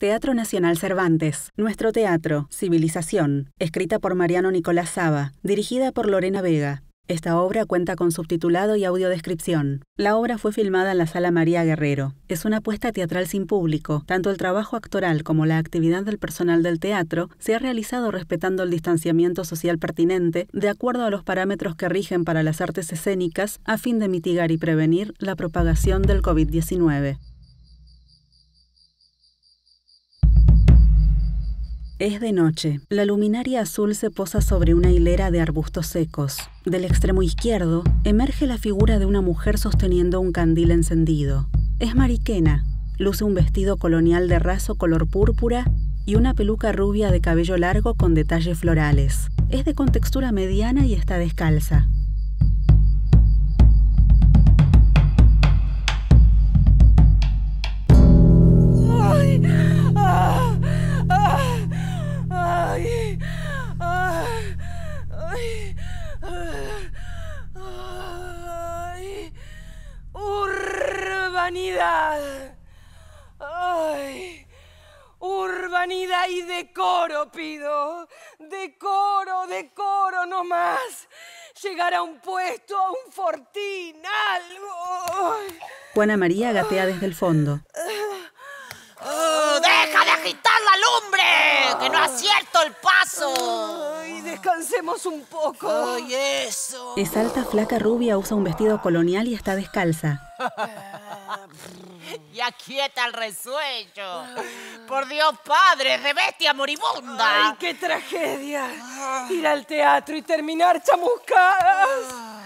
Teatro Nacional Cervantes, Nuestro Teatro, Civilización, escrita por Mariano Nicolás Saba, dirigida por Lorena Vega. Esta obra cuenta con subtitulado y audiodescripción. La obra fue filmada en la Sala María Guerrero. Es una apuesta teatral sin público. Tanto el trabajo actoral como la actividad del personal del teatro se ha realizado respetando el distanciamiento social pertinente de acuerdo a los parámetros que rigen para las artes escénicas a fin de mitigar y prevenir la propagación del COVID-19. Es de noche. La luminaria azul se posa sobre una hilera de arbustos secos. Del extremo izquierdo emerge la figura de una mujer sosteniendo un candil encendido. Es mariquena. Luce un vestido colonial de raso color púrpura y una peluca rubia de cabello largo con detalles florales. Es de contextura mediana y está descalza. Urbanidad. Ay, urbanidad y decoro pido. Decoro, decoro no más. Llegar a un puesto, a un fortín, algo. Juana María gatea desde el fondo. Oh, ¡Deja de agitar la lumbre! ¡Que no acierto el paso! Ay, descansemos un poco. ¡Ay, eso! Es alta, flaca, rubia, usa un vestido colonial y está descalza. y aquieta el resuello. Por Dios, padre, de bestia moribunda. ¡Ay, qué tragedia! Ir al teatro y terminar chamuscadas.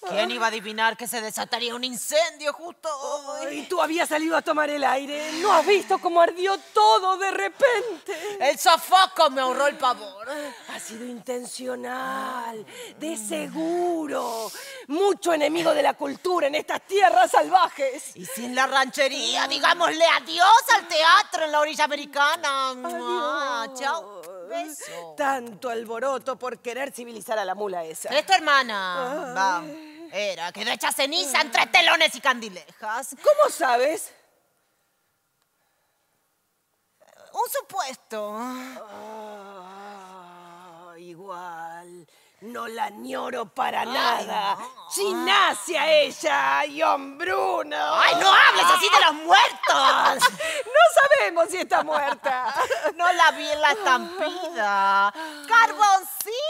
¿Quién iba a adivinar que se desataría un incendio justo hoy? Y tú habías salido a tomar el aire. ¿No has visto cómo ardió todo de repente? El sofoco me ahorró el pavor. Ha sido intencional, de seguro. Mucho enemigo de la cultura en estas tierras salvajes. Y sin la ranchería, digámosle adiós al teatro en la orilla americana. Adiós. Chao. Beso. Tanto alboroto por querer civilizar a la mula esa. Es tu hermana. Va. Era, quedó hecha ceniza entre telones y candilejas. ¿Cómo sabes? Un supuesto. Ah, igual. No la añoro para nada. Chinacia ella y hombruna. ¡Ay, no hables así de los muertos! no sabemos si está muerta. no la vi en la estampida. Carboncito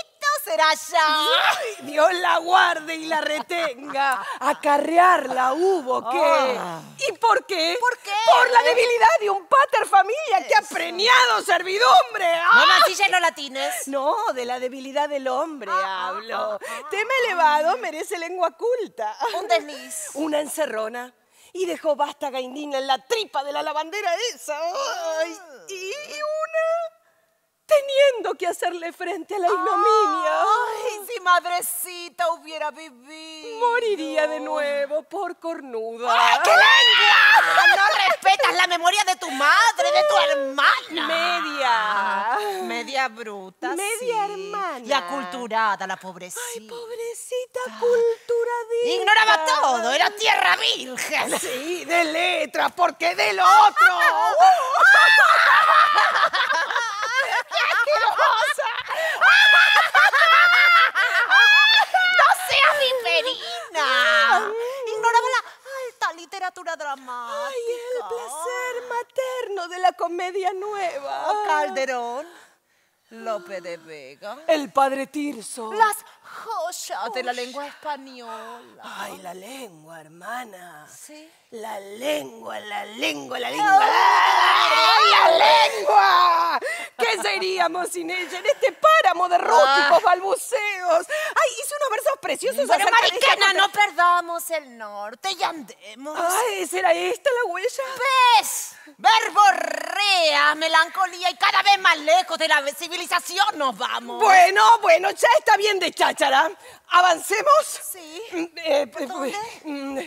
será ya. Ay, Dios la guarde y la retenga. Acarrearla hubo que. ¿Y por qué? ¿Por qué? Por la debilidad de un pater familia que ha preñado servidumbre. No ¡Ah! mancilles los latines. No, de la debilidad del hombre hablo. Tema elevado merece lengua culta. Un desliz. Una encerrona. Y dejó vástaga indina en la tripa de la lavandera esa. Ay, y una teniendo que hacerle frente a la ignominia. Ay, si madrecita hubiera vivido. Moriría de nuevo por cornuda. ¡Ay, qué lengua! No respetas la memoria de tu madre, de tu hermana. Media. Media bruta, Media sí. hermana. Y aculturada, la pobrecita. Ay, pobrecita culturadita. Ignoraba todo, era tierra virgen. Sí, de letras, porque de lo otro. ¡No seas viperina! Ignoraba la alta literatura dramática. Ay, el placer materno de la comedia nueva. Calderón, Lope de Vega. El padre Tirso. Las joyas de la lengua española. Ay, la lengua, hermana. Sí. La lengua, la lengua, la lengua. ¡Ay, la lengua! ¿Qué seríamos sin ella en este páramo de rústicos balbuceos? Ay, hizo unos versos preciosos Pero conte- no perdamos el norte y andemos. Ay, ¿será esta la huella? ¿Ves? Verborrea, melancolía y cada vez más lejos de la civilización nos vamos. Bueno, bueno, ya está bien de cháchara. ¿Avancemos? Sí. Mm, eh, ¿Por dónde? mm,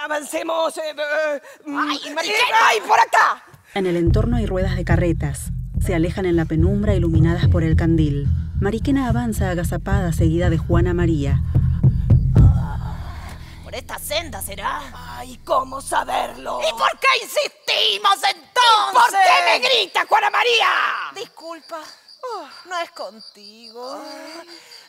avancemos. eh, eh, mm, Ay, eh, mariquena. ¡Ay, por acá! En el entorno hay ruedas de carretas. Se alejan en la penumbra iluminadas por el candil. Mariquena avanza agazapada seguida de Juana María. Por esta senda será. Ay, ¿cómo saberlo? ¿Y por qué insistís? seguimos entonces. ¿Por qué me gritas, Juana María? Disculpa, no es contigo.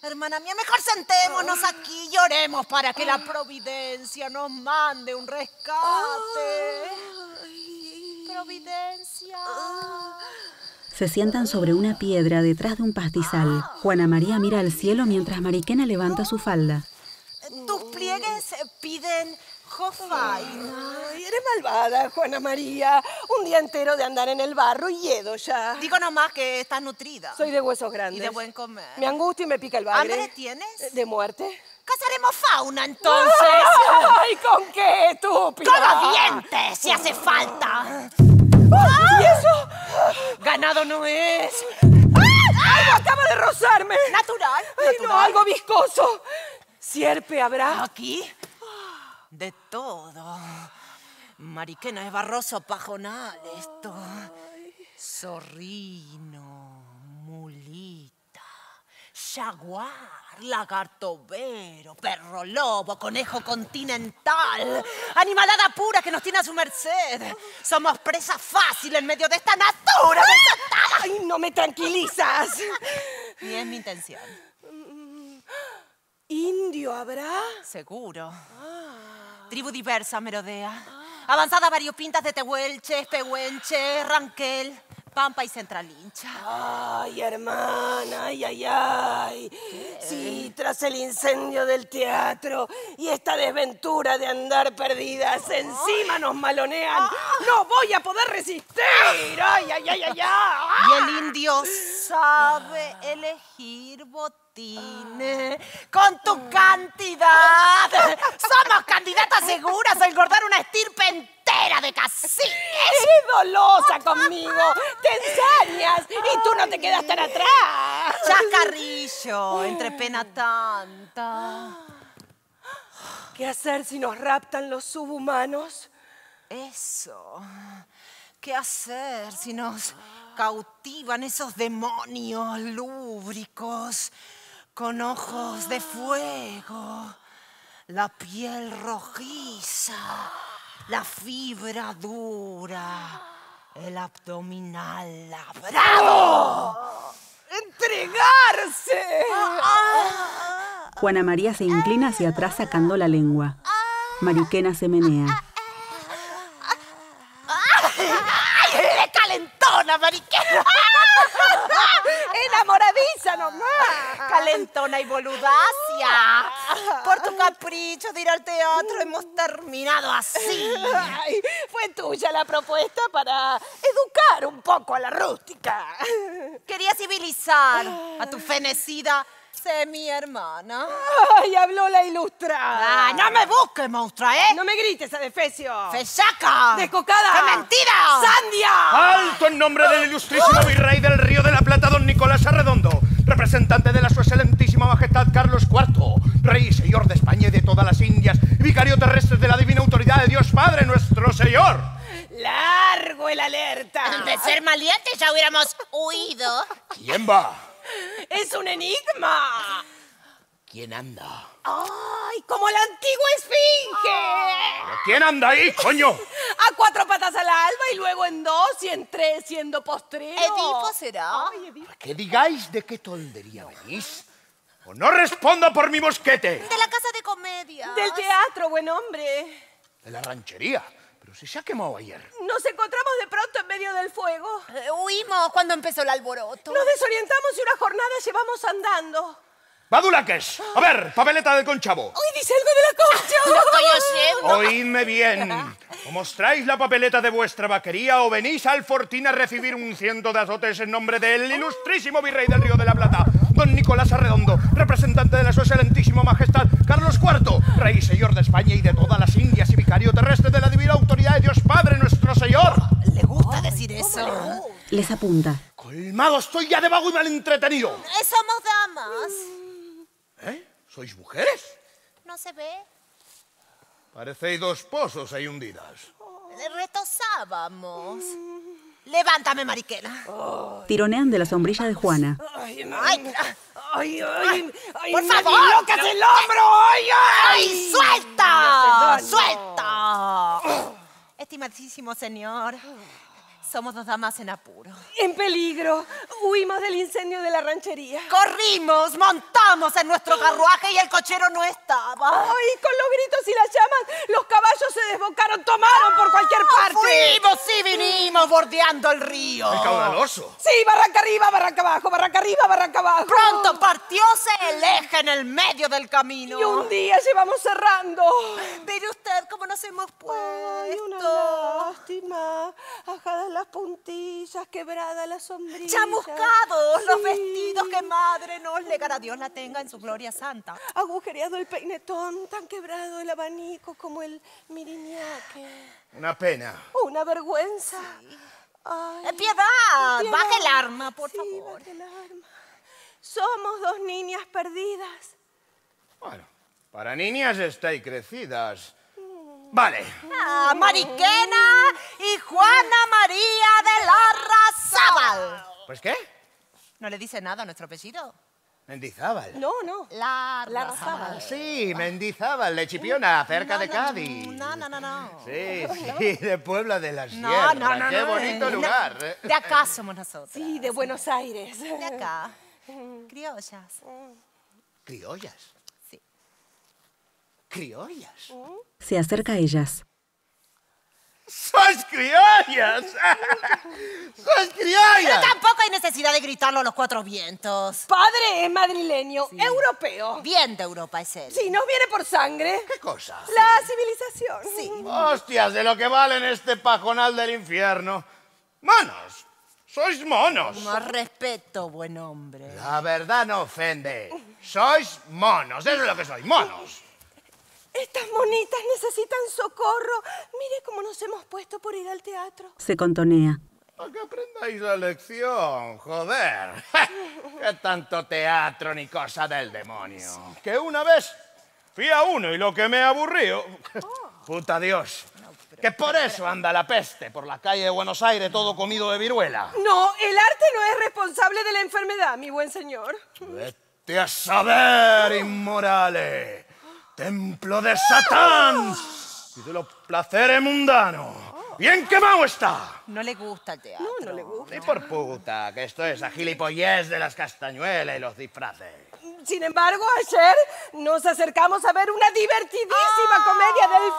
Hermana mía, mejor sentémonos aquí y lloremos para que la providencia nos mande un rescate. Providencia. Se sientan sobre una piedra detrás de un pastizal. Juana María mira al cielo mientras Mariquena levanta su falda. Tus pliegues piden jofaina. Ay, eres malvada, Juana María. Un día entero de andar en el barro y yedo ya. Digo nomás que estás nutrida. Soy de huesos grandes. Y de buen comer. Me angustia y me pica el bagre. ¿Hambre tienes? ¿De muerte? Cazaremos fauna entonces. ¡Ay, con qué, estúpida! ¡Con los dientes, si hace falta! ¿Y eso? Ganado no es. ¡Algo acaba de rozarme! Natural. ¡Ay, no, algo viscoso! ¿Sierpe habrá? Aquí, de todo. Mariquena es barroso pajonal esto. Zorrino, jaguar, lagarto vero, perro lobo, conejo continental, animalada pura que nos tiene a su merced. Somos presa fácil en medio de esta natura desatada. ¡Ay, no me tranquilizas! Ni es mi intención. ¿Indio habrá? Seguro. Tribu diversa merodea. Avanzada variopintas de Tehuelche, Pehuenche, Ranquel, Pampa y Centralincha. Ay, hermana, ay, ay, ay. Sí, tras el incendio del teatro y esta desventura de andar perdidas encima nos malonean. No voy a poder resistir. Ay, ay, ay, ay, ay. Y el indio sabe elegir botines con tu cantidad. Somos candidatas seguras a engordar una estirpe entera de caciques. Eres dolosa conmigo. Te ensañas y tú no te quedas tan atrás. Chascarrillo, entre pena tanta. ¿Qué hacer si nos raptan los subhumanos? Eso. ¿Qué hacer si nos cautivan esos demonios lúbricos con ojos de fuego, la piel rojiza, la fibra dura, el abdominal labrado? ¡Entregarse! Juana María se inclina hacia atrás sacando la lengua. Mariquena se menea. ¡Ay, eres calentona, mariquera! ¡Enamoradiza nomás! Calentona y boludacia. Por tu capricho de ir al teatro hemos terminado así. Ay, fue tuya la propuesta para educar un poco a la rústica. Quería civilizar a tu fenecida semi-hermana. Ay, habló la ilustrada. Ah, no me busques, monstrua, ¿eh? No me grites, adefesio. ¡Fechaca! ¡Descocada! ¡Qué mentira! ¡Sandia! ¡Alto en nombre del ilustrísimo virrey del Río de la Plata, don Nicolás Arredondo! Representante de la su excelentísima majestad Carlos IV, rey y señor de España y de todas las Indias, vicario terrestre de la divina autoridad de Dios Padre nuestro Señor. ¡Largo el alerta! De ser maleantes ya hubiéramos huido. ¿Quién va? ¡Es un enigma! ¿Quién anda? ¡Ay, como la antigua esfinge! ¿Quién anda ahí, coño? A cuatro patas al alba y luego en dos y en tres siendo postrero. ¿Edipo será? Ay, Edipo. Que digáis de qué toldería venís. O no respondo por mi mosquete. De la casa de comedia. Del teatro, buen hombre. De la ranchería. Si se ha quemado ayer. Nos encontramos de pronto en medio del fuego. Eh, Huimos cuando empezó el alboroto. Nos desorientamos y una jornada llevamos andando. ¡Badulaques! A ver, papeleta del conchavo. ¡Uy, dice algo de la concha! Oídme bien. O mostráis la papeleta de vuestra vaquería o venís al Fortín a recibir un ciento de azotes en nombre del ilustrísimo virrey del Río de la Plata, don Nicolás Arredondo, representante de la su excelentísima majestad Carlos IV, rey y señor de España y de todas las Indias y vicario terrestre de la divina autoridad de Dios Padre nuestro Señor. Le gusta decir eso. Les apunta. Colmado estoy ya de vago y mal entretenido. Somos damas. ¿Sois mujeres? No se ve. Parecéis dos pozos ahí hundidas. Retosábamos. Levántame, mariquena. Tironean de la sombrilla de Juana. ¡Ay, Ay, ay, ay! ay por favor. dislocas el hombro! ¡Ay, ay! ¡Ay, suelta! ¡Suelta! estimadísimo señor. Somos dos damas en apuro. En peligro. Huimos del incendio de la ranchería. Corrimos, montamos en nuestro carruaje y el cochero no estaba. Ay, con los gritos y las llamas, los caballos se desbocaron, tomaron por cualquier parte. Fuimos y vinimos bordeando el río. ¡Qué caudaloso! Sí, barranca arriba, barranca abajo, barranca arriba, barranca abajo. Pronto partióse el eje en el medio del camino. Y un día llevamos cerrando. Mire usted cómo nos hemos puesto. Ay, una lástima. Ajadas las puntillas, quebrada la sombrilla. Chamuscados los Sí. vestidos que madre nos legará. Dios la tenga en su gloria santa. Agujereado el peinetón, tan quebrado el abanico como el miriñaque. Una pena. Una vergüenza. Ay, Eh, Piedad, piedad. baje el arma, por Sí, favor. el arma. Somos dos niñas perdidas. Bueno, para niñas estáis crecidas. Vale. Ah, Mariquena y Juana María de Larrazábal. ¿Pues qué? ¿No le dice nada a nuestro apellido? Mendizábal. No, no. Larrazábal. Sí, Mendizábal, de Chipiona, cerca No, de Cádiz. No, no, no, no. Sí, sí, de Puebla de la Sierra. no, no, Qué bonito lugar. ¿eh? De acá somos nosotros. Sí, de Buenos Aires. De acá. Criollas. Criollas. Criollas. Se acerca a ellas. ¡Sois criollas! ¡Sois Pero criollas! tampoco hay necesidad de gritarlo a los cuatro vientos. Padre es madrileño, europeo. Bien de Europa es él. Sí, nos viene por sangre. ¿Qué cosa? La civilización. Sí. Hostias, de lo que valen este pajonal del infierno. ¡Monos! ¡Sois monos! Más respeto, buen hombre. La verdad no ofende. Sois monos, eso es lo que sois, monos. Estas monitas necesitan socorro. Mire cómo nos hemos puesto por ir al teatro. Se contonea. Para que aprendáis la lección, joder. ¿Qué tanto teatro ni cosa del demonio? Que una vez fui a uno y lo que me aburrió. Puta Dios. Que por eso anda la peste por la calle de Buenos Aires todo comido de viruela. No, el arte no es responsable de la enfermedad, mi buen señor. Vete a saber, inmorales. Templo de Satán y de los placeres mundanos. Bien quemado está. No le gusta el teatro. No, no le gusta. Ni por puta, que esto es a gilipollez de las castañuelas y los disfraces. Sin embargo, ayer nos acercamos a ver una divertidísima Ah. comedia del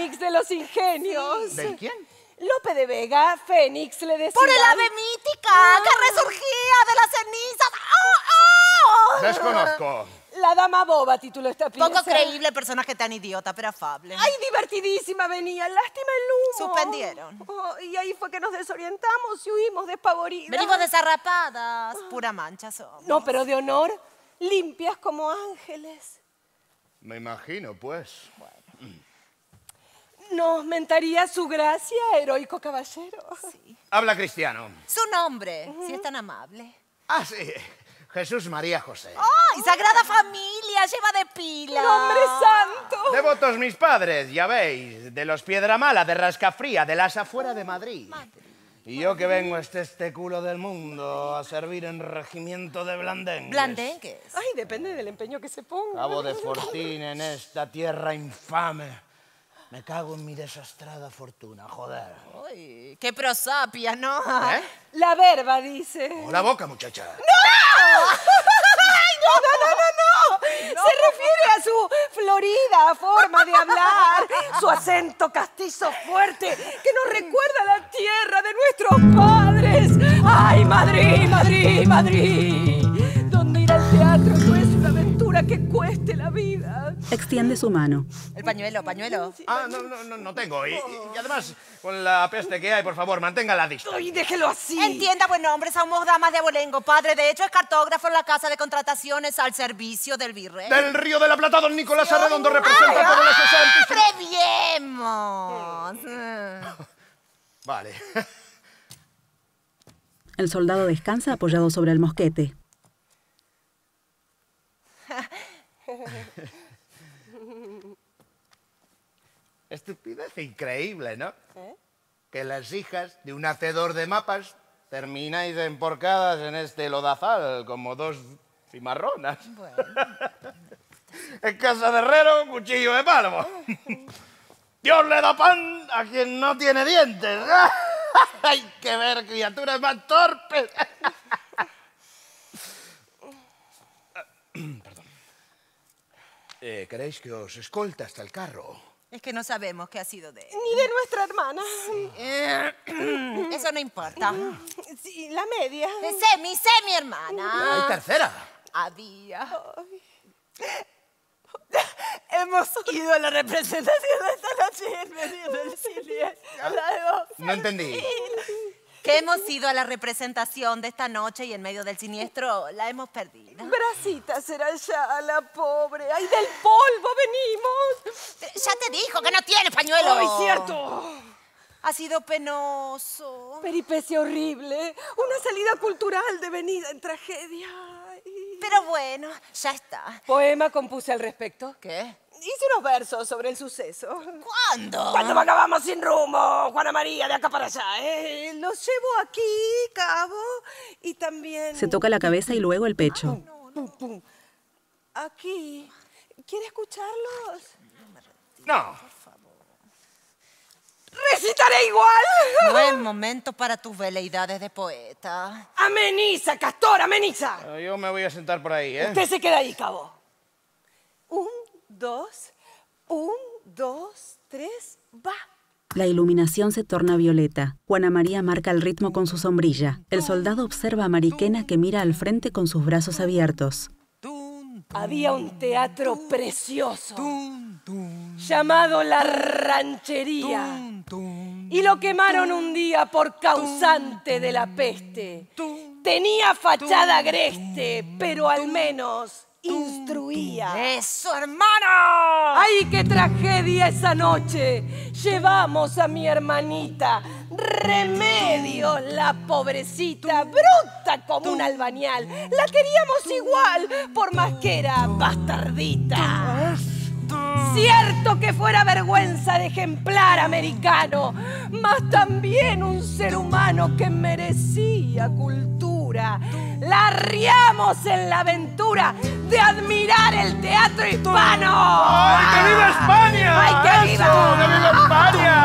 Fénix de los Ingenios. ¿Del quién? Lope de Vega, Fénix, le decía. Por el ave mítica que resurgía de las cenizas. ¡Oh, oh! Desconozco. La dama boba tituló esta pieza. Poco creíble personaje tan idiota, pero afable. Ay, divertidísima venía. Lástima el humo. Suspendieron. Oh, y ahí fue que nos desorientamos y huimos despavoridas. Venimos desarrapadas. Pura mancha somos. No, pero de honor, limpias como ángeles. Me imagino, pues. Nos mentaría su gracia, heroico caballero. Habla cristiano. Su nombre, si es tan amable. Ah, sí. Jesús María José. ¡Ay, Sagrada Familia! Lleva de pila. ¡Nombre santo! Devotos mis padres, ya veis, de los Piedramala, de Rascafría, de las afuera de Madrid. Y yo que vengo este este culo del mundo a servir en regimiento de blandengues. Blandengues. Ay, depende del empeño que se ponga. Cabo de Fortín en esta tierra infame. Me cago en mi desastrada fortuna, joder. Uy, qué prosapia, ¿no? ¿Eh? La verba, dice. O la boca, muchacha. ¡Ay, no, no, no, no, no! Se refiere a su florida forma de hablar, su acento castizo fuerte que nos recuerda a la tierra de nuestros padres. ¡Ay, Madrid, Madrid, Madrid! Que cueste la vida. Extiende su mano. El pañuelo, pañuelo. Ah, no, no, no, no tengo. Y, y además, con la peste que hay, por favor, mantenga la distancia. ¡Ay, déjelo así! Entienda, buen hombre, somos damas de abolengo. Padre, de hecho, es cartógrafo en la casa de contrataciones al servicio del virrey. Del Río de la Plata, don Nicolás Arredondo representa todos los sesantes. ¡Abreviemos! Vale. El soldado descansa apoyado sobre el mosquete. Estupidez increíble, ¿no? Que las hijas de un hacedor de mapas termináis emporcadas en este lodazal como dos cimarronas. en casa de herrero, cuchillo de pálamo. Dios le da pan a quien no tiene dientes. Hay que ver criaturas más torpes. Perdón. Eh, ¿Queréis que os escolte hasta el carro? Es que no sabemos qué ha sido de él. Ni de nuestra hermana. Eso no importa. Sí, la media. Sé mi, sé mi hermana. Hay tercera. Había. Hemos ido a la representación de esta noche en medio del cine. No entendí. Que hemos ido a la representación de esta noche y en medio del siniestro la hemos perdido. Bracita será ya la pobre. ¡Ay, del polvo venimos! Ya te dijo que no tiene pañuelo. ¡Ay, cierto! Ha sido penoso. Peripecia horrible. Una salida cultural devenida en tragedia. Ay. Pero bueno, ya está. Poema compuse al respecto. ¿Qué? Hice unos versos sobre el suceso. ¿Cuándo? Cuando acabamos sin rumbo, Juana María, de acá para allá. ¿eh? Los llevo aquí, cabo, y también... Se toca la cabeza y luego el pecho. Pum, pum. Aquí. ¿Quiere escucharlos? No. ¡Recitaré igual! No es momento para tus veleidades de poeta. ¡Ameniza, Castor, ameniza! Yo me voy a sentar por ahí, ¿eh? Usted se queda ahí, cabo. Dos, un, dos, tres, va. La iluminación se torna violeta. Juana María marca el ritmo con su sombrilla. El soldado observa a Mariquena que mira al frente con sus brazos abiertos. Había un teatro precioso llamado La Ranchería y lo quemaron un día por causante de la peste. Tenía fachada agreste, pero al menos instruía. ¡Eso, hermano! ¡Ay, qué tragedia esa noche! Llevamos a mi hermanita. Remedio, la pobrecita, bruta como un albañal. La queríamos igual, por más que era bastardita. Cierto que fuera vergüenza de ejemplar americano, mas también un ser humano que merecía cultura. La arriamos en la aventura de admirar el teatro hispano. ¡Ay, que viva España! ¡Ay, que viva! ¡Eso, que viva España!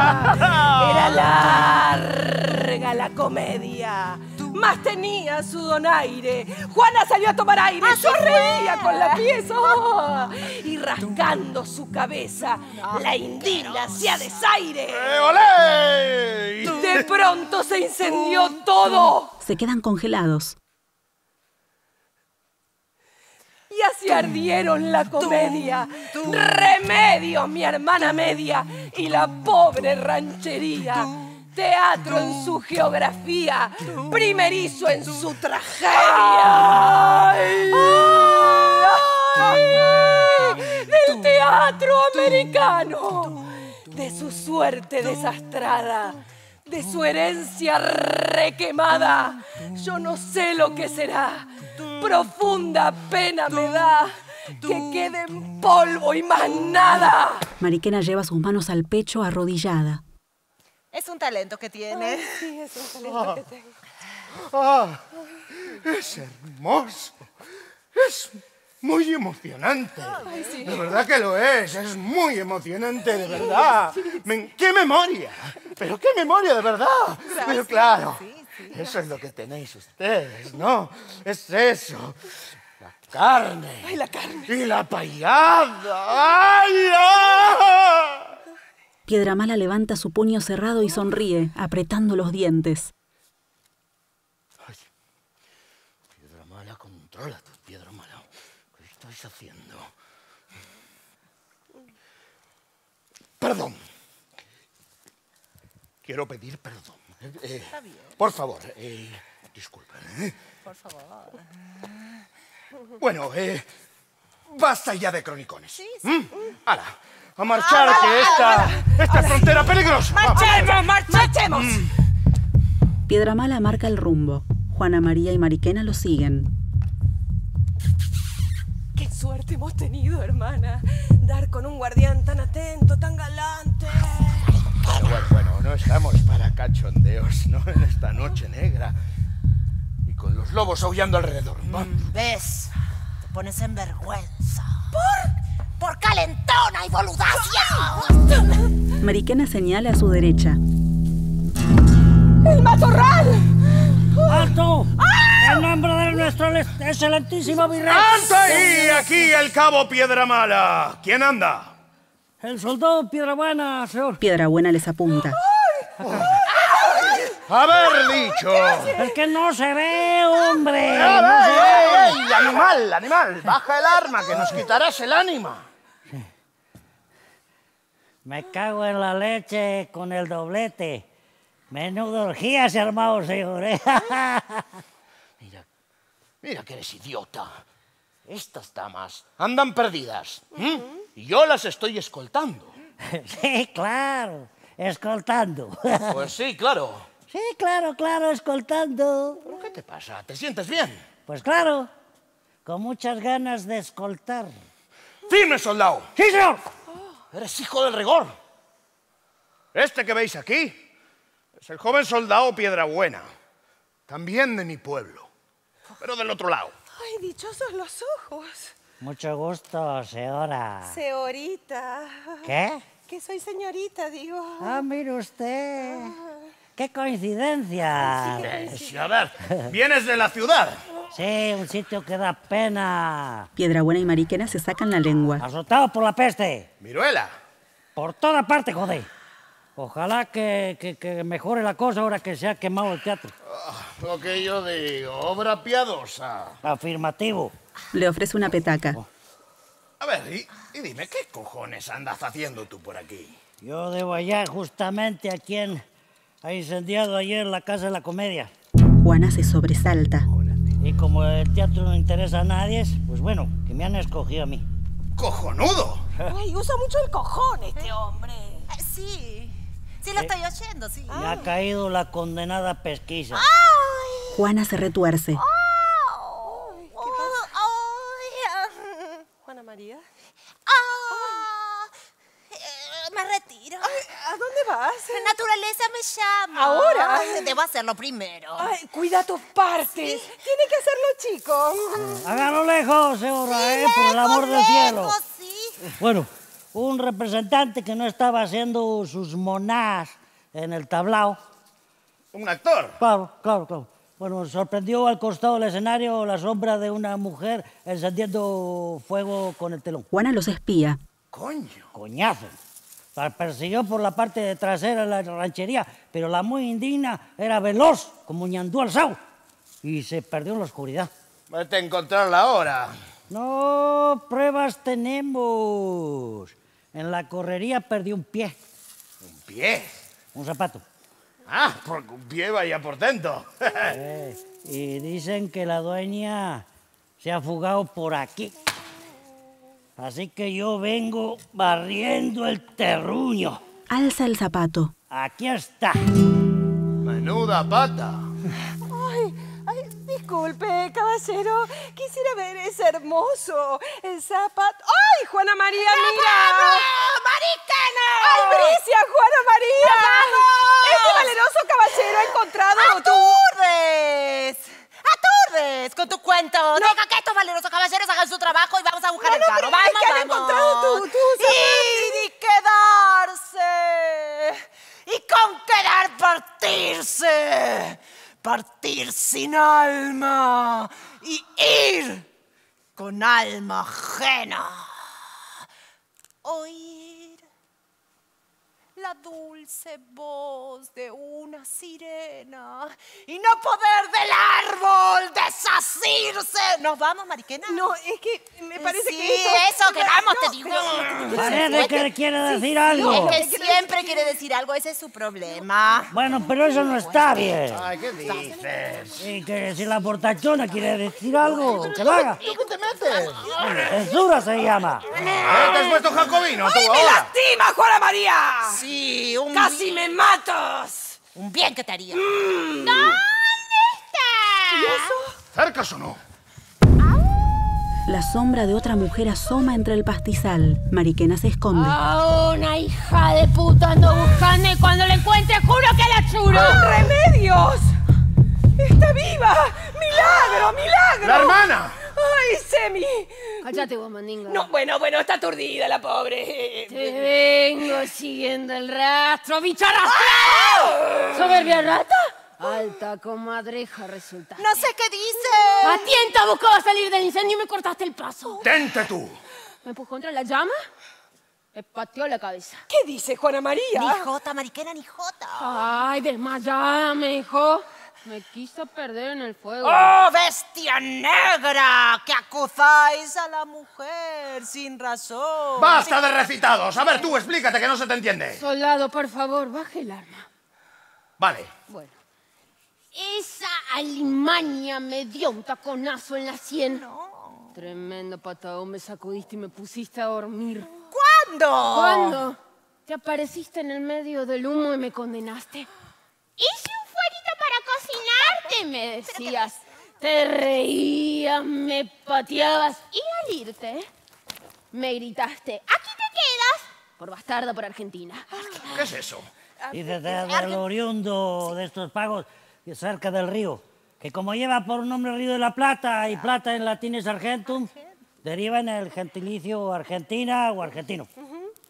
Era larga la comedia, mas tenía su donaire. Juana salió a tomar aire, yo reía con la pieza oh, y rascando su cabeza, la indina hacía desaire. ¡Eh, olé! De pronto se incendió todo Se quedan congelados. y así ardieron la comedia. Remedio, mi hermana media, y la pobre ranchería. Teatro en su geografía, primerizo en su tragedia. ¡Ay! Del teatro americano, de su suerte desastrada, de su herencia requemada. Yo no sé lo que será. Profunda pena me da que quede en polvo y más nada. Mariquena lleva sus manos al pecho arrodillada. Es un talento que tiene. Sí, es un talento que tengo. ¡Ah! Es hermoso. Es muy emocionante. De verdad que lo es. Es muy emocionante, de verdad. ¡Qué memoria! Pero qué memoria, de verdad. Pero claro, eso es lo que tenéis ustedes, ¿no? Es eso. La carne. Ay, la carne. Y la payada. ¡Ay, ah! Piedramala levanta su puño cerrado y sonríe, apretando los dientes. Ay, piedra mala, controla tu piedra mala. ¿Qué estáis haciendo? Perdón. Quiero pedir perdón. Eh, eh, Por favor, eh, disculpen. ¿eh? Por favor. Bueno, eh, basta ya de cronicones. Sí, sí. Ahora, a marchar, que esta, esta es frontera peligrosa. ¡Marchemos, marchemos! Piedramala marca el rumbo. Juana María y Mariquena lo siguen. Qué suerte hemos tenido, hermana. Dar con un guardián tan atento, tan galante. Pero bueno, bueno, no estamos para cachondeos, ¿no? En esta noche negra. Y con los lobos aullando alrededor. Vamos. ¿Ves? Te pones en vergüenza. por calentona y boludacia. Mariquena señala a su derecha. ¡El matorral! ¡Alto! En nombre de nuestro excelentísimo virrey. ¡Alto ahí! Aquí el cabo Piedra Mala. ¿Quién anda? El soldado Piedrabuena, señor. Piedrabuena les apunta. Haber dicho. Es que no se ve, hombre. ¡Ey, ey, ey! ¡Animal, animal! Baja el arma, que nos quitarás el ánima. Me cago en la leche con el doblete. Menudo orgía se ha armado, señor. ¿eh? Mira, mira que eres idiota. Estas damas andan perdidas. Y yo las estoy escoltando. Sí, claro. Escoltando. Pues sí, claro. Sí, claro, claro, escoltando. ¿Pero qué te pasa? ¿Te sientes bien? Pues claro, con muchas ganas de escoltar. ¡Firme, soldado! ¡Sí, señor! Eres hijo del rigor. Este que veis aquí es el joven soldado Piedrabuena, también de mi pueblo, pero del otro lado. ¡Ay, dichosos los ojos! Mucho gusto, señora. Señorita. ¿Qué? Que soy señorita, digo. Ah, mire usted. ¡Qué coincidencia! Sí, a ver, vienes de la ciudad. Sí, un sitio que da pena. Piedrabuena y Mariquena se sacan la lengua. Azotado por la peste. Miruela. Por toda parte, joder. Ojalá que, que- que mejore la cosa ahora que se ha quemado el teatro. Lo que yo digo, obra piadosa. Afirmativo. Le ofrece una petaca. A ver, y, y dime, ¿qué cojones andas haciendo tú por aquí? Yo debo hallar justamente a quien ha incendiado ayer la Casa de la Comedia. Juana se sobresalta. Y como el teatro no interesa a nadie, pues bueno, que me han escogido a mí. ¡Cojonudo! Ay, usa mucho el cojón este hombre. Eh, Sí, sí lo estoy oyendo, sí. Me ha caído la condenada pesquisa. Juana se retuerce. Oh, ay, Juana María. ah, eh, me ¿A dónde vas? La naturaleza me llama. ¿Ahora? Debo hacerlo primero. Ay, cuida tus partes. Tiene que hacerlo chico. Hágalo lejos, señora, eh, por el amor del cielo. Lejos, sí. Bueno, un representante que no estaba haciendo sus monás en el tablao. Un actor. Claro, claro, claro. Bueno, sorprendió al costado del escenario la sombra de una mujer encendiendo fuego con el telón. Juana los espía. Coño. Coñazo. La persiguió por la parte trasera de la ranchería, pero la muy indigna era veloz, como ñandú alzado, y se perdió en la oscuridad. Vete a encontrarla ahora. No, pruebas tenemos. En la correría perdió un pie, Un pie. un zapato. Ah, porque un pie vaya por dentro. Eh, y dicen que la dueña se ha fugado por aquí. Así que yo vengo barriendo el terruño. Alza el zapato. Aquí está. Menuda pata. Ay, ay, disculpe, caballero. Quisiera ver ese hermoso, el zapato. ¡Ay, Juana María, mira! ¡Maricana! ¡Ay, Bricia, Juana María! Este valeroso caballero ha encontrado tu... Con tu cuento. Deja que estos valerosos caballeros hagan su trabajo y vamos a buscar No, el no, carro. es vamos, que han vamos. encontrado tu- tu Y, y quedarse. Y con quedar partirse. Partir sin alma. Y ir con alma ajena. Oír la dulce voz de una sirena y no poder del árbol desasirse. ¿Nos vamos, Mariquena? No, es que me parece sí, que esto... eso, que vamos, te digo. pero- Parece que quiere decir algo. Es que siempre quiere decir algo, ese es su problema. Bueno, pero eso no está bien. Ay, ¿qué dices? Y que si la portachona quiere decir algo, que lo haga. ¿Tú qué te metes? Censura se llama. ¿Eh, ¿Te has puesto jacobino tú ¡Me ahora? lastima, Juana María! Sí, un ¡Casi bien, me matas! un bien que te haría. Mm. ¿Dónde está? ¿Cercas o no? La sombra de otra mujer asoma entre el pastizal. Mariquena se esconde. A una hija de puta ando buscando y cuando la encuentre juro que la churo. ¡Remedios! ¡Está viva! ¡Milagro, milagro! ¡La hermana! ¡Ay, Semi! Cállate vos, mandinga. No, bueno, bueno, está aturdida la pobre. Te vengo siguiendo el rastro, bicha arrastrada. ¿Soberbia rata? Alta comadreja resulta. No sé qué dice. A tienta buscaba salir del incendio y me cortaste el paso. ¡Tente tú! Me empujó contra la llama, me pateó la cabeza. ¿Qué dice Juana María? Ni jota, mariquena, ni jota. Ay, desmayada, me dijo. Me quiso perder en el fuego. ¡Oh, bestia negra! Que acusáis a la mujer sin razón. ¡Basta de recitados! A ver, tú, explícate que no se te entiende. Soldado, por favor, baje el arma. Vale. Bueno. Esa alimaña me dio un taconazo en la sien. Tremendo patadón me sacudiste y me pusiste a dormir. ¿Cuándo? ¿Cuándo? Te apareciste en el medio del humo y me condenaste. Hice me decías. Te reías, me pateabas y al irte me gritaste, aquí te quedas, por bastarda por Argentina. ¿Qué es eso? Dice del oriundo de estos pagos que cerca del río, que como lleva por nombre Río de la Plata y plata en latín es argentum, deriva en el gentilicio argentina o argentino.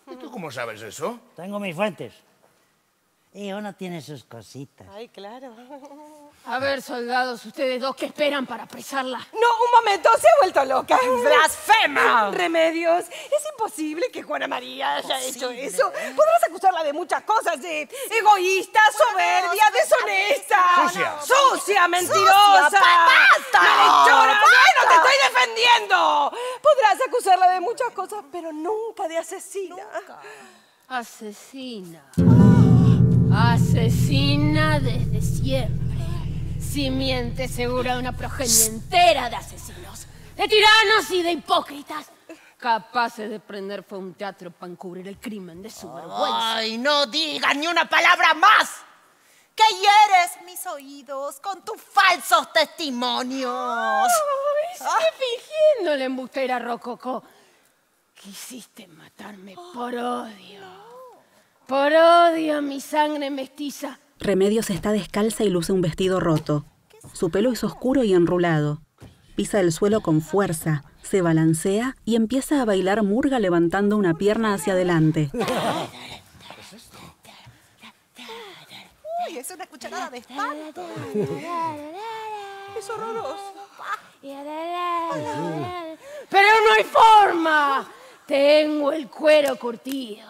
¿Y tú cómo sabes eso? Tengo mis fuentes. Y uno tiene sus cositas. Ay, claro. A ver, soldados, ustedes dos, ¿qué esperan para apresarla? No, un momento, se ha vuelto loca. ¡Blasfema! Remedios, es imposible que Juana María haya hecho eso. Podrás acusarla de muchas cosas, de egoísta, soberbia, deshonesta. Sucia. Sucia, mentirosa. Sucia, basta. Malhechora. Bueno, te estoy defendiendo. Podrás acusarla de muchas cosas, pero nunca de asesina. Asesina. Asesina desde siempre. Simiente segura de una progenie entera de asesinos, de tiranos y de hipócritas, capaces de prender fue un teatro para encubrir el crimen de su vergüenza. Ay, no digas ni una palabra más. Que hieres mis oídos con tus falsos testimonios. Ay, sigue fingiendo la embustera rococó. Quisiste matarme por odio. Por odio a mi sangre mestiza. Remedios está descalza y luce un vestido roto. Su pelo es oscuro y enrulado. Pisa el suelo con fuerza, se balancea y empieza a bailar murga levantando una pierna hacia adelante. Uy, es una cucharada de espanto. Es horroroso. Pero no hay forma. Tengo el cuero curtido.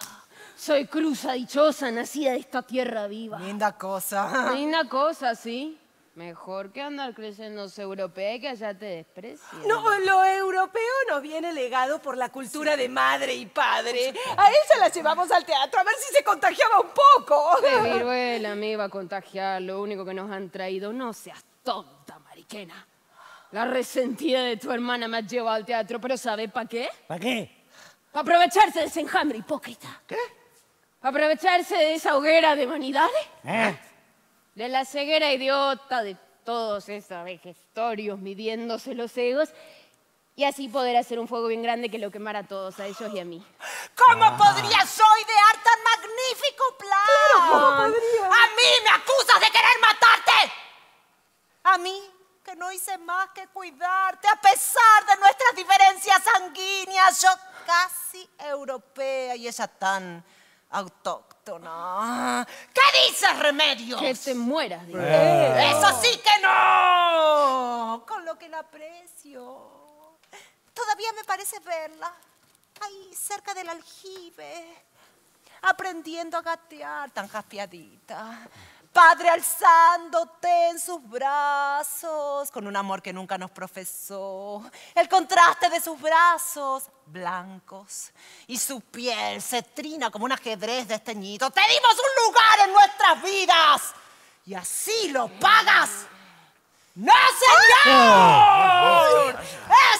Soy cruza dichosa, nacida de esta tierra viva. Linda cosa. Linda cosa, sí. Mejor que andar creyendo europea y que allá te desprecian. No, lo europeo nos viene legado por la cultura de madre y padre. A se la llevamos al teatro a ver si se contagiaba un poco. De viruela me iba a contagiar. Lo único que nos han traído, no seas tonta, mariquena. La resentida de tu hermana me ha llevado al teatro, pero ¿sabe para qué? ¿Para qué? Para aprovecharse de ese enjambre hipócrita. ¿Qué? Aprovecharse de esa hoguera de vanidades. ¿Eh? De la ceguera idiota de todos esos vejestorios midiéndose los egos. Y así poder hacer un fuego bien grande que lo quemara a todos, a ellos y a mí. ¿Cómo podrías hoy idear tan magnífico plan? ¿cómo podría? A mí me acusas de querer matarte. A mí, que no hice más que cuidarte a pesar de nuestras diferencias sanguíneas. Yo casi europea y ella tan autóctona. ¿Qué dices, Remedios? Que te mueras. digo. Eso sí que no. Con lo que la aprecio. Todavía me parece verla. Ahí cerca del aljibe. Aprendiendo a gatear tan jaspeadita. Padre alzándote en sus brazos con un amor que nunca nos profesó. El contraste de sus brazos blancos y su piel se trina como un ajedrez desteñido. Te dimos un lugar en nuestras vidas y así lo pagas. ¡No, señor!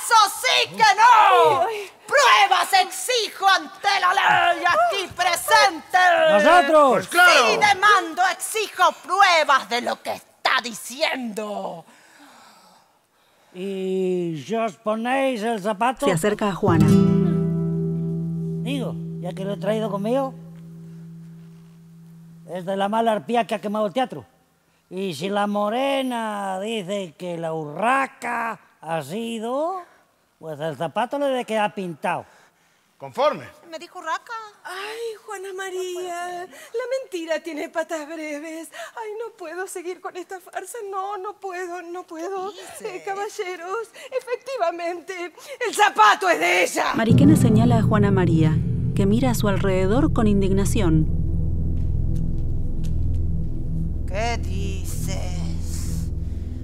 ¡Eso sí que no! ¡Pruebas exijo ante la ley aquí presente! ¡Nosotros! Pues claro. Sí, demando, exijo pruebas de lo que está diciendo. ¿Y si os ponéis el zapato? Se acerca a Juana. Digo, ya que lo he traído conmigo. Es de la mala arpía que ha quemado el teatro. Y si la morena dice que la urraca ha sido... Pues el zapato le debe quedar pintado. Conforme. Me dijo Raca. Ay, Juana María, la mentira tiene patas breves. Ay, no puedo seguir con esta farsa. No, no puedo, no puedo. Eh, caballeros, efectivamente, el zapato es de ella. Mariquena señala a Juana María, que mira a su alrededor con indignación. ¿Qué dices?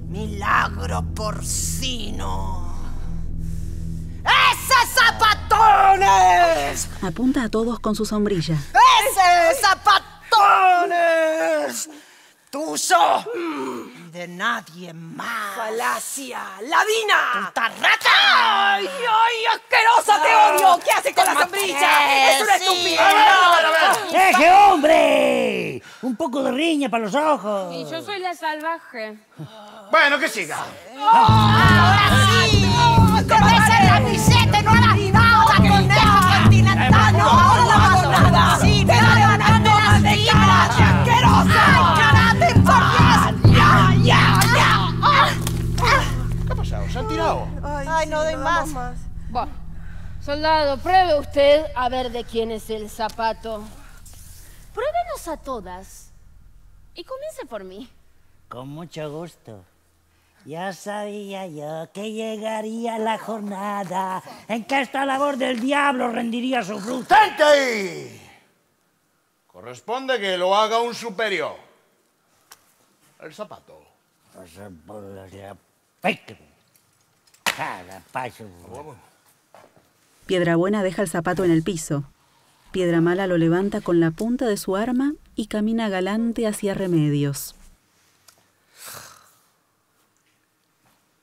Milagro porcino. ¡Ese zapatones! Apunta a todos con su sombrilla. ¡Ese zapatones! ¡Tuyo! Y de nadie más. Falacia, ladina. ¡Tarrata! ¡Ay, ay, asquerosa, te odio! ¿Qué haces con la ¿Cómo sombrilla? ¡Es una estupidez! ¡Deje, hombre! Un poco de riña para los ojos. Y yo soy la salvaje. Bueno, que siga. ¡Ahora sí! ¡Ay, por Dios! ¡Ya, ya, ya! ¿Qué ha pasado? ¿Se han tirado? Ay, no doy más. Bueno, soldado, pruebe usted a ver de quién es el zapato. Pruébenos a todas. Y comience por mí. Con mucho gusto. Ya sabía yo que llegaría la jornada en que esta labor del diablo rendiría su fruto. ¡Tente ahí! Corresponde que lo haga un superior. El zapato. Piedrabuena deja el zapato en el piso. Piedra Mala lo levanta con la punta de su arma y camina galante hacia Remedios.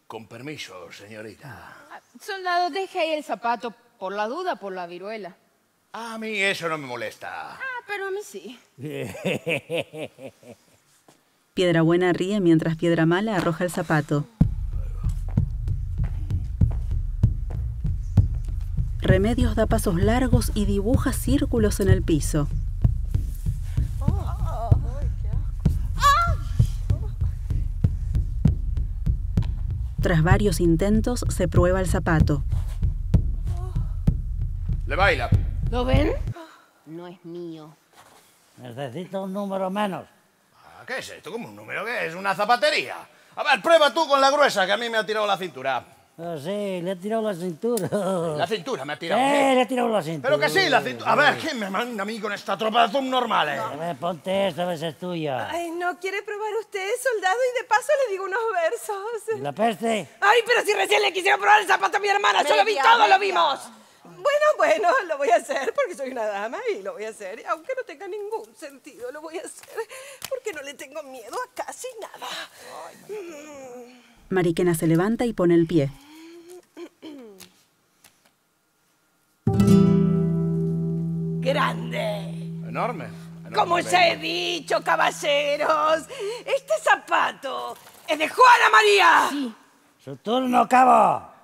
Con permiso, señorita. Soldado, deje ahí el zapato por la duda, por la viruela. A mí eso no me molesta. Pero a mí sí. Piedrabuena ríe mientras Piedra Mala arroja el zapato. Remedios da pasos largos y dibuja círculos en el piso. Tras varios intentos, se prueba el zapato. Le baila. ¿Lo ven? No es mío. Necesito un número menos. Ah, ¿Qué es esto? ¿Cómo un número? ¿Qué es? ¿Una zapatería? A ver, prueba tú con la gruesa, que a mí me ha tirado la cintura. Ah, sí, le he tirado la cintura. La cintura me ha tirado. Eh, le he tirado la cintura. Pero que sí, la cintura. A ver, ¿quién me manda a mí con esta tropa de subnormales? A ver, ponte esta vez es tuya. Ay, ¿no quiere probar usted, soldado? Y de paso le digo unos ¿Y versos. la peste? Ay, pero si recién le quisiera probar el zapato a mi hermana, yo lo vi Media, todo, lo media. vimos. Bueno, bueno, lo voy a hacer porque soy una dama y lo voy a hacer, aunque no tenga ningún sentido, lo voy a hacer porque no le tengo miedo a casi nada. Mariquena se levanta y pone el pie. Grande. Enorme. enorme. Como ya he dicho, caballeros, este zapato es de Juana María. Su turno, cabo.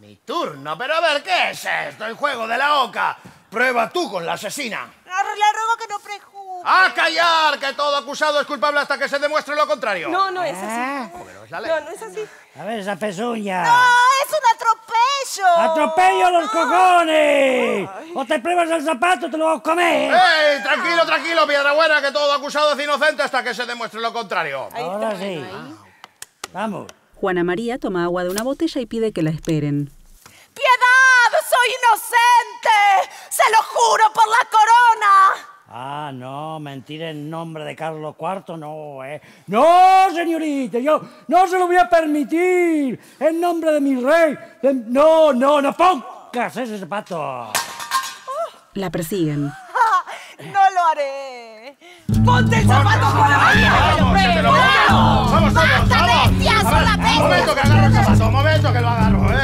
Mi turno, pero a ver, ¿qué es esto? El juego de la oca. Prueba tú con la asesina. Le ruego que no prejuzgue. ¡A callar! Que todo acusado es culpable hasta que se demuestre lo contrario. No, no es así. Pero es la ley. No, no es así. A ver esa pezuña. ¡Ah, es un atropello! ¡Atropello los cojones! O te pruebas el zapato o te lo vas a comer. ¡Ey! Tranquilo, tranquilo, piedra buena, que todo acusado es inocente hasta que se demuestre lo contrario. Ahora sí. Vamos. Juana María toma agua de una botella y pide que la esperen. ¡Piedad! ¡Soy inocente! ¡Se lo juro por la corona! Ah, no, mentir en nombre de Carlos IV, no, ¿eh? No, señorita, yo no se lo voy a permitir. En nombre de mi rey. de- No, no, no pongas ese zapato. La persiguen. ¡No lo haré! ¡Ponte el zapato! ¡Vamos! ¡Vamos todos, ¡Basta, vamos! bestias, A ver, son las Un bestias! momento que agarro el zapato, un momento que lo agarro. ¡Eh,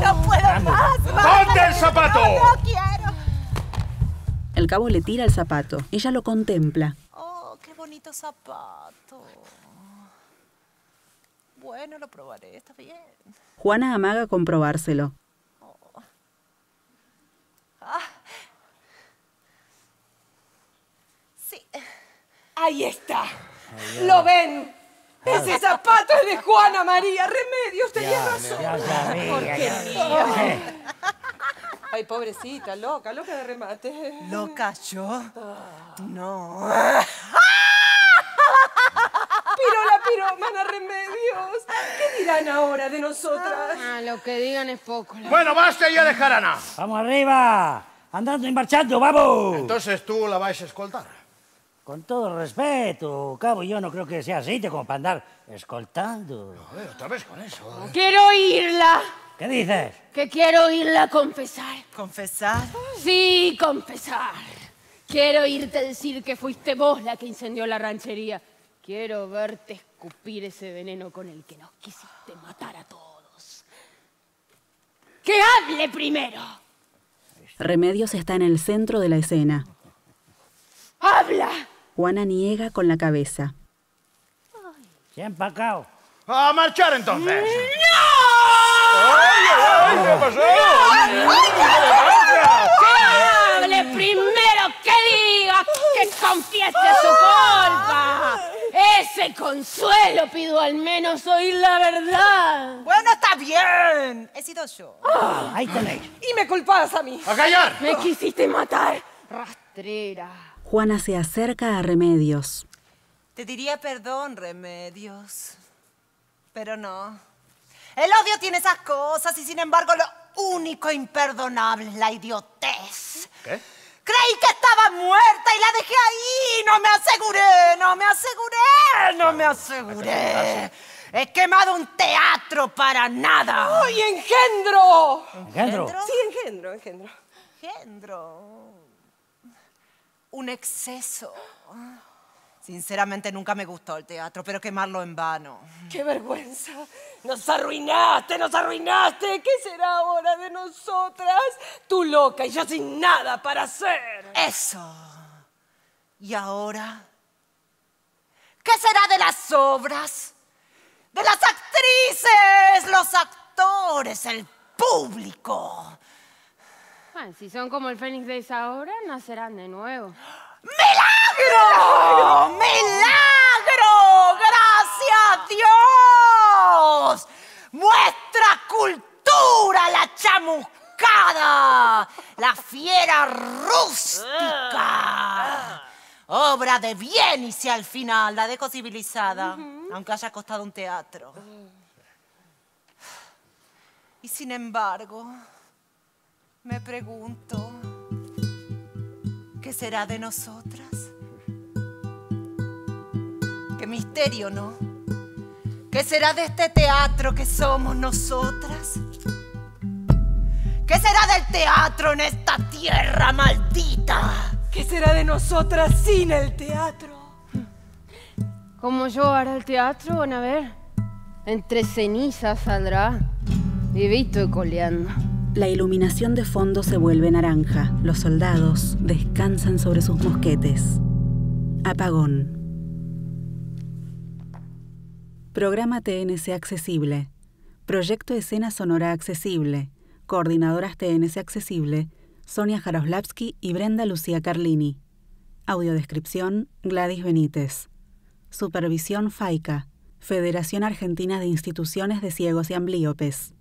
¡No puedo más! ¡Ponte el zapato! ¡No quiero! El cabo le tira el zapato. Ella lo contempla. ¡Oh, qué bonito zapato! Bueno, lo probaré, está bien. Juana amaga comprobárselo. Ahí está. ¿Lo ven? Ese zapato es de Juana María Remedios, tenías razón. Ya sabía, Porque ya. Ay, pobrecita, loca, loca de remate. ¿Loca yo? No. Pirola, piromana, remedios. ¿Qué dirán ahora de nosotras? Ah, lo que digan es poco. la- Bueno, basta ya de jarana. ¡Vamos arriba! ¡Andando y marchando, vamos! Entonces tú la vais a escoltar. Con todo respeto, cabo, yo no creo que sea así, te como para andar escoltando. Ver, otra vez con eso. Quiero oírla. ¿Qué dices? Que quiero oírla confesar. ¿Confesar? Sí, confesar. Quiero oírte decir que fuiste vos la que incendió la ranchería. Quiero verte escupir ese veneno con el que nos quisiste matar a todos. ¡Que hable primero! Remedios está en el centro de la escena. ¡Habla! Juana niega con la cabeza. ¿Se ha empacado? ¡A marchar entonces! ¡No! ¡Ay, ay, ay! ¿Qué pasó? ¡Que hable primero! ¡Que diga! ¡Que confiese su culpa! Ese consuelo pido al menos oír la verdad. Bueno, está bien. He sido yo. Ah, ahí tenéis. Y me culpas a mí. ¡A callar! Me quisiste matar. Rastrera. Juana se acerca a Remedios. Te diría perdón, Remedios. Pero no. El odio tiene esas cosas y sin embargo lo único imperdonable es la idiotez. ¿Qué? Creí que estaba muerta y la dejé ahí. No me aseguré, no me aseguré, no me aseguré. He quemado un teatro para nada. ¡Ay, engendro! Engendro. Sí, engendro, engendro. Engendro. Un exceso. Sinceramente nunca me gustó el teatro, pero quemarlo en vano. ¡Qué vergüenza! ¡Nos arruinaste, nos arruinaste! ¿Qué será ahora de nosotras? Tú loca y yo sin nada para hacer. Eso. ¿Y ahora? ¿Qué será de las obras? ¿De las actrices? ¿Los actores? ¿El público? Bueno, si son como el Fénix de esa hora, nacerán de nuevo. ¡Milagro! ¡Milagro! ¡Gracias a Dios! ¡Muestra cultura, la chamuscada! ¡La fiera rústica! Obra de bien y si al final la dejo civilizada, aunque haya costado un teatro. Y sin embargo, me pregunto, ¿qué será de nosotras? Qué misterio, ¿no? ¿Qué será de este teatro que somos nosotras? ¿Qué será del teatro en esta tierra maldita? ¿Qué será de nosotras sin el teatro? Como yo hará el teatro, van a ver. Entre cenizas saldrá. Vivito y coleando. La iluminación de fondo se vuelve naranja. Los soldados descansan sobre sus mosquetes. Apagón. Programa TNC Accesible. Proyecto Escena Sonora Accesible. Coordinadoras TNC Accesible, Sonia Jaroslavsky y Brenda Lucía Carlini. Audiodescripción, Gladys Benítez. Supervisión FAICA, Federación Argentina de Instituciones de Ciegos y Amblíopes.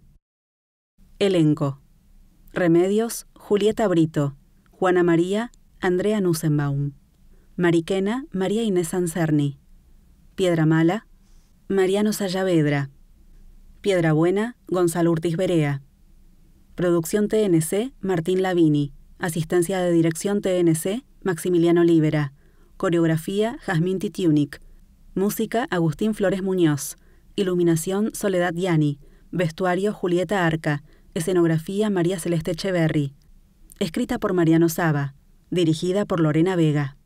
Elenco. Remedios, Julieta Brito. Juana María, Andrea Nussenbaum. Mariquena, María Inés Ancerni. Piedra Mala, Mariano Sayavedra. Piedra Buena, Gonzalo Urtiz Berea. Producción TNC, Martín Lavini. Asistencia de dirección TNC, Maximiliano Libera. Coreografía, Jazmín Titiunic. Música, Agustín Flores Muñoz. Iluminación, Soledad Yani. Vestuario, Julieta Arca. Escenografía, María Celeste Echeverry. Escrita por Mariano Saba. Dirigida por Lorena Vega.